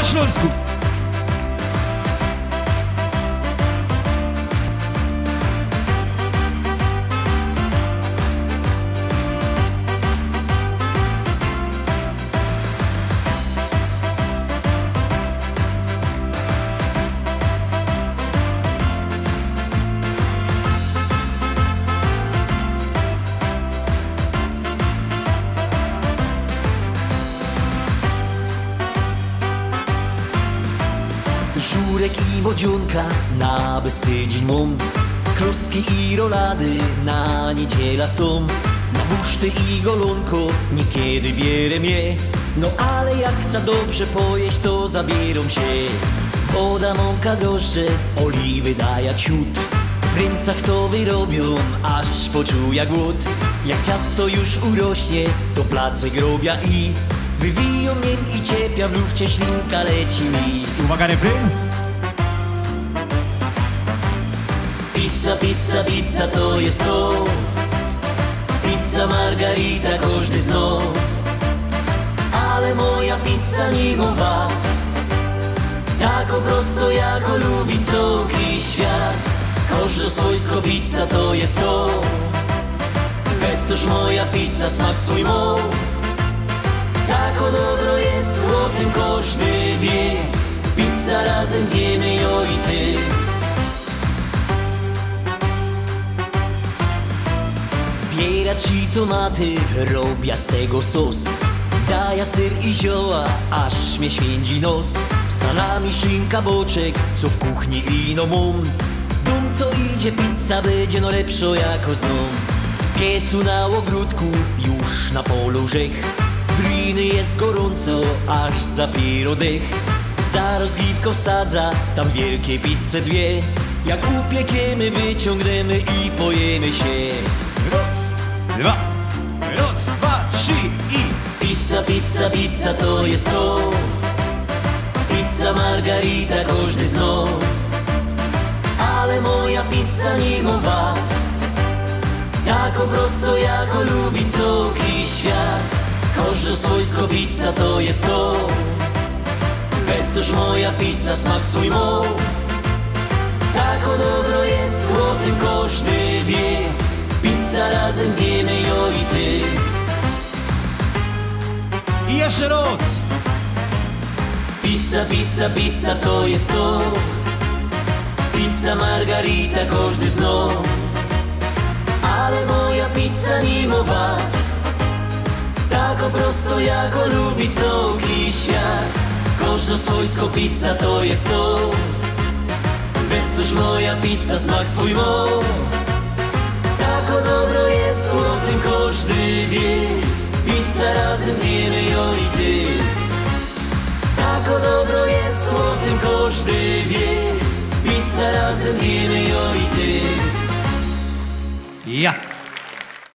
emotional school. Żurek i wodzionka na bestydzień mum. Kluski i rolady na niedziela są Na buszty i golonko niekiedy bierę mnie. No ale jak chcę dobrze pojeść to zabierą się. Woda, mąka, drożdże, oliwy daja ciut W ręcach to wyrobią, aż poczuja głód. Jak ciasto już urośnie, to place grobia i Wywiją mnie i ciepia, w lufcie ślinka leci mi. Uwaga, refren. Pizza, pizza, pizza to jest to. Pizza margarita każdy zno Ale moja pizza mimo was Tako prosto jako lubi całki świat. Każda swojsko pizza to jest to. Bez toż moja pizza smak swój ma Tako dobro jest, o tym każdy wie Pizza razem zjemy jo i ty. Bierać i tomaty, robię z tego sos. Daję syr i zioła, aż mnie świędzi nos. Salami, szynka, boczek, co w kuchni ino mum. Dum co idzie, pizza będzie no lepszo jako znów W piecu na ogródku, już na polu rzech Driny jest gorąco, aż zapiero dech. Za rozgitko wsadza, tam wielkie pizze dwie. Jak upiekiemy, wyciągniemy i pojemy się. Raz, dwa, raz, dwa, trzy i... Pizza, pizza, pizza to jest to. Pizza margarita każdy zno Ale moja pizza mimo was Tako prosto jako lubi całki świat Każda swojsko pizza to jest to. Bez toż moja pizza smak swój ma Tako dobro jest, o tym każdy wie. Pizza razem zjemy jo i ty. I jeszcze raz. Pizza, pizza, pizza to jest to. Pizza margarita każdy zno Ale moja pizza mimo was Tako prosto jako lubi całki świat. Każda swojsko pizza to jest to. Bez toż moja pizza smak swój ma Tako dobro jest, o tym każdy wie. Pizza razem zjemy jo i ty. Tako dobro jest, o tym każdy wie. Pizza razem zjemy jo i ty. Ja.